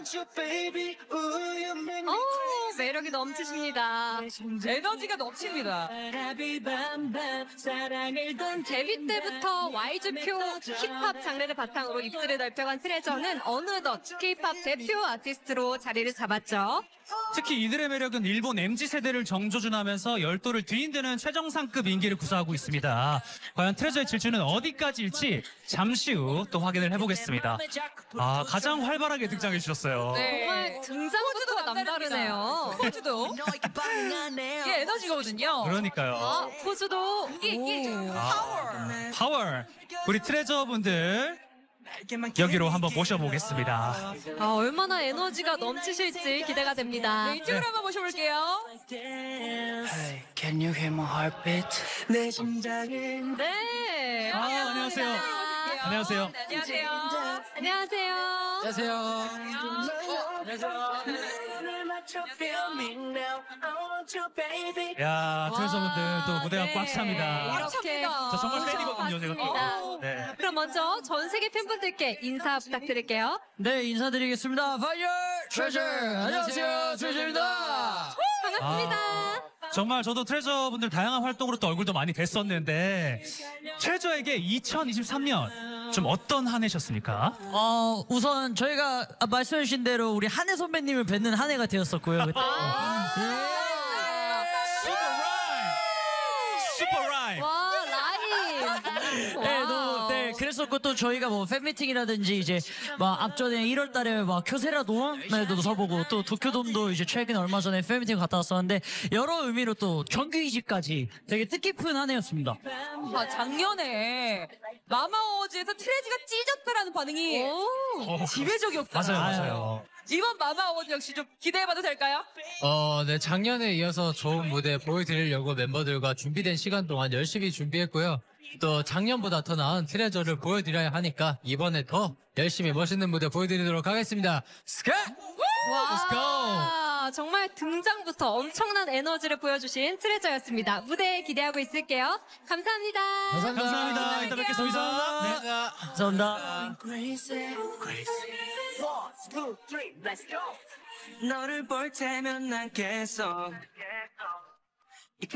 want you, baby. Ooh, you make me 어, 매력이 넘치십니다. 에너지가 넘칩니다. 데뷔 때부터 Y즈표 힙합 장르를 바탕으로 입술을 넓혀간 트레저는 어느덧 K-팝 대표 아티스트로 자리를 잡았죠. 특히 이들의 매력은 일본 MZ 세대를 정조준하면서 열도를 뒤흔드는 최정상급 인기를 구사하고 있습니다. 과연 트레저의 질주는 어디까지일지 잠시 후 또 확인을 해보겠습니다. 아 가장 활발하게 등장해 주셨어요. 정말 등장부터가 남다르네요. 포즈도 이게 에너지거든요. 그러니까요. 아, 포즈도 이게 이게 아, 파워. 우리 트레저 분들 여기로 한번 모셔보겠습니다. 아, 얼마나 에너지가 넘치실지 기대가 됩니다. 네, 이쪽으로 한번 모셔볼게요. Hey, can you hear my heartbeat? 내 심장은 네. 아, 안녕하세요. 안녕하세요. 네, 안녕하세요. 안녕하세요. Baby. 야 트레저 분들 또 무대가 네. 꽉 찹니다. 이렇게. 저 정말 팬이거든요, 제가. 또. 네. 그럼 먼저 전 세계 팬분들께 인사 부탁드릴게요. 네, 인사드리겠습니다. Fire 트레저! 안녕하세요, 트레저입니다! 반갑습니다. 정말 저도 트레저 분들 다양한 활동으로 또 얼굴도 많이 뵀었는데 트레저에게 2023년 좀 어떤 한 해셨습니까? 어, 우선 저희가 아, 말씀해주신 대로 우리 한해 선배님을 뵙는 한 해가 되었었고요. 그때. 슈퍼 라임. 와, 라임. 네, 너무, 네, 그랬었고 또 저희가 뭐 팬미팅이라든지 이제 막 앞전에 1월 달에 막 교세라 돔에도 서보고 또 도쿄돔도 이제 최근에 얼마 전에 팬미팅 갔다 왔었는데 여러 의미로 또 정규 이집까지 되게 뜻깊은 한 해였습니다. 아, 작년에 마마어워즈에서 트레지가 찢었다라는 반응이 오. 지배적이었어요. 맞아요, 맞아요. 이번 마마어워즈 역시 좀 기대해봐도 될까요? 어, 네, 작년에 이어서 좋은 무대 보여드리려고 멤버들과 준비된 시간 동안 열심히 준비했고요. 또 작년보다 더 나은 트레저를 보여드려야 하니까 이번에 더 열심히 멋있는 무대 보여드리도록 하겠습니다. 스카! 와, 정말 등장부터 엄청난 에너지를 보여주신 트레저였습니다. 무대 기대하고 있을게요. 감사합니다. 감사합니다. 이따 뵙겠습니다. 네. 감사합니다. Let's go. 너를 볼 때면 난 계속 이